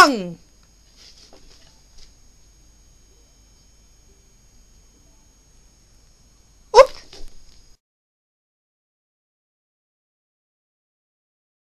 wrong!